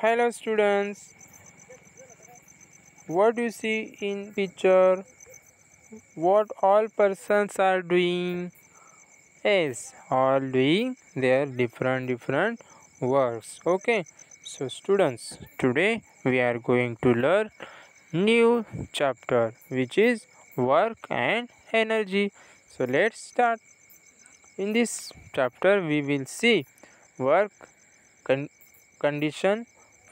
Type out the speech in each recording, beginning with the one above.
hello students. What do you see in picture? What all persons are doing? Is all doing their different different works. Okay so students today we are going to learn new chapter which is work and energy. So let's start. In this chapter we will see work con- condition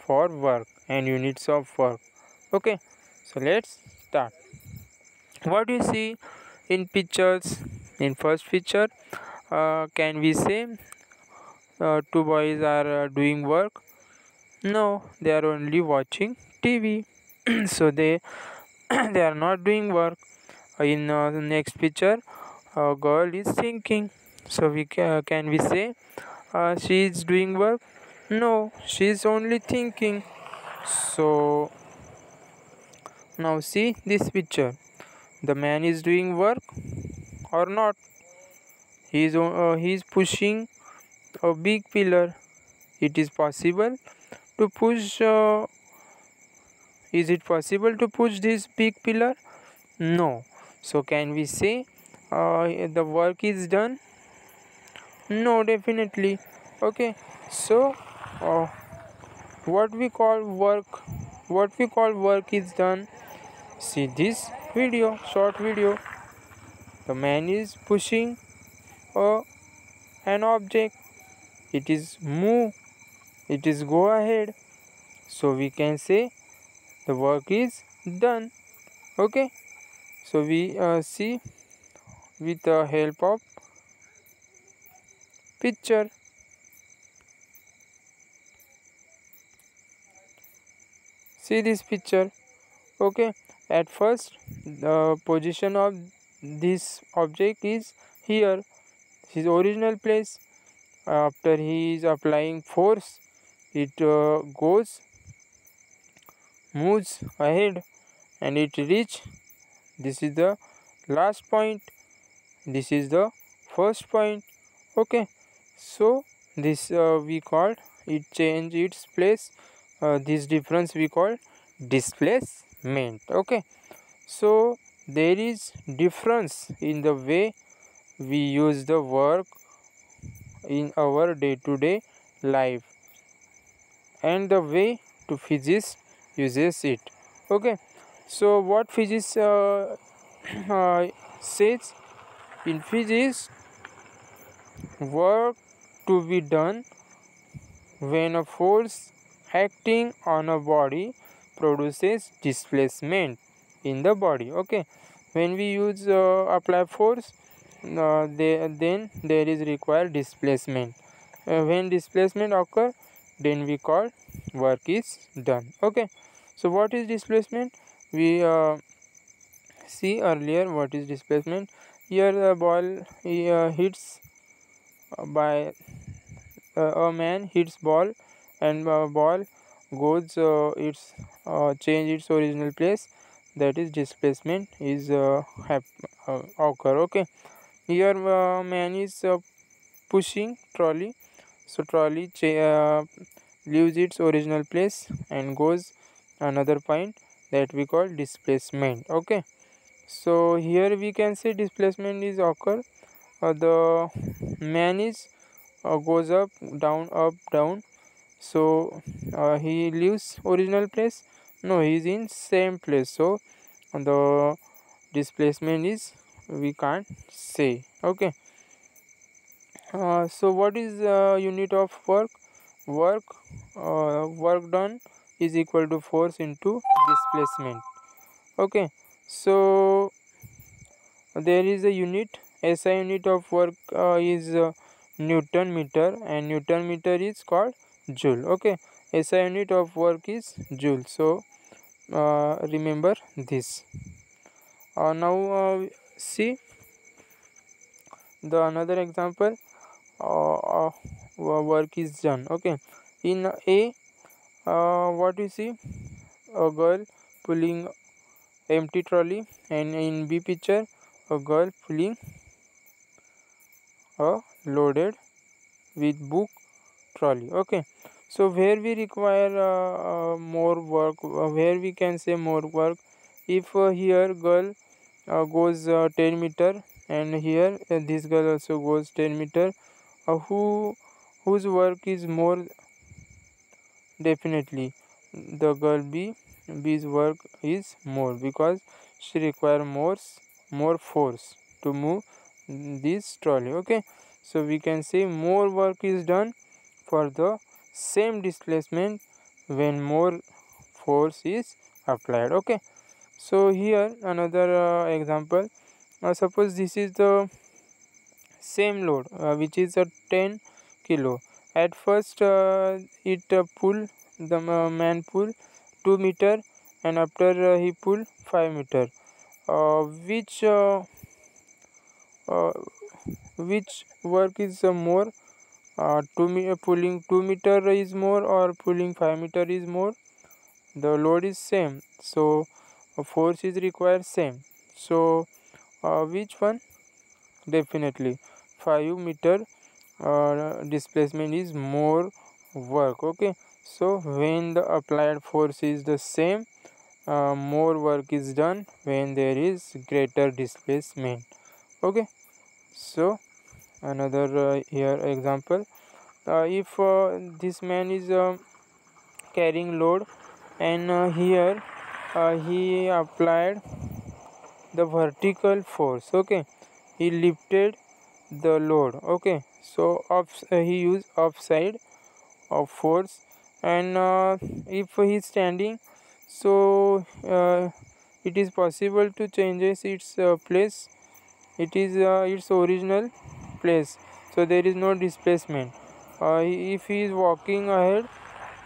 for work and units of work. Okay so let's start. What do you see in pictures? In first picture uh, can we say uh, two boys are uh, doing work? No they are only watching tv so they they are not doing work. In uh, the next picture a girl is thinking. So we ca- can we say uh, she is doing work no she is only thinking. So now see this picture. The man is doing work or not? He is uh, he is pushing a big pillar. It is possible to push uh, is it possible to push this big pillar? No. So can we say uh, the work is done? No definitely. Okay. So uh, what we call work what we call work is done. See this video short video. The man is pushing a an object. It is move. It is go ahead. So we can say the work is done. Okay? So we uh, see with the help of picture see this picture okay? At first the position of this object is here his original place. After he is applying force it uh, goes moves ahead and it reach this is the last point this is the first point okay? So this uh, we called it change its place uh, this difference we call displacement okay? So there is difference in the way we use the work in our day to day life and the way to physics uses it okay? So what physics uh, uh, says in physics work to be done when a force acting on a body produces displacement in the body okay? When we use uh, apply force uh, they, then there is required displacement. Uh, when displacement occur then we call work is done okay? So what is displacement? We uh, see earlier what is displacement. Here the ball uh, hits by uh, a man hits ball and ball goes uh, its uh, change its original place. That is displacement is uh, occur. Okay. Here man is pushing trolley. So trolley leaves its original place and goes another point that we call displacement. Okay. So here we can say displacement is occur. Uh, the man is uh, goes up down up down so uh, he leaves original place? No he is in same place. So the displacement is we can't say. Okay. Uh, so what is uh, unit of work? Work uh, work done is equal to force into displacement. Okay. So there is a unit. SI unit of work uh, is uh, Newton meter and Newton meter is called joule. Okay SI unit of work is joule. So uh, remember this. Uh, now uh, see the another example. Uh, uh, work is done. Okay in a uh, what you see? A girl pulling empty trolley and in b picture a girl pulling a loaded with book trolley okay. So where we require uh, uh, more work uh, where we can say more work if uh, here girl uh, goes uh, 10 meter and here this girl also goes 10 meter who whose work is more definitely the girl b b's work is more because she require more more force to move this trolley okay. So we can say more work is done for the same displacement when more force is applied okay? So here another uh, example. Uh, suppose this is the same load uh, which is a 10 kilo. At first uh, it uh, pull the uh, man pull 2 meter and after he pull 5 meter. Which which work is more uh, 2 meter pulling 2 meter is more or pulling 5 meter is more? The load is same so force is required same. So uh, which one? Definitely. 5 meter uh, displacement is more work okay? So when the applied force is the same uh, more work is done when there is greater displacement okay? So another uh, here example. Uh, if uh, this man is carrying load and here he applied the vertical force okay? He lifted the load okay? So he used upside of force and uh, if he is standing so uh, it is possible to changes its uh, place. It is its original place. So there is no displacement. Uh, if he is walking ahead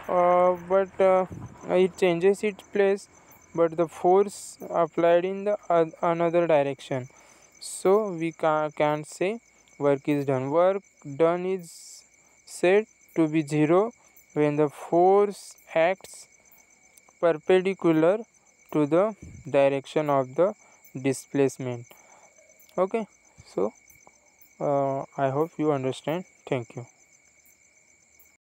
uh, but uh, it changes its place but the force applied in the another direction. So we ca can't say work is done. Work done is said to be zero when the force acts perpendicular to the direction of the displacement. Okay so uh, i hope you understand. Thank you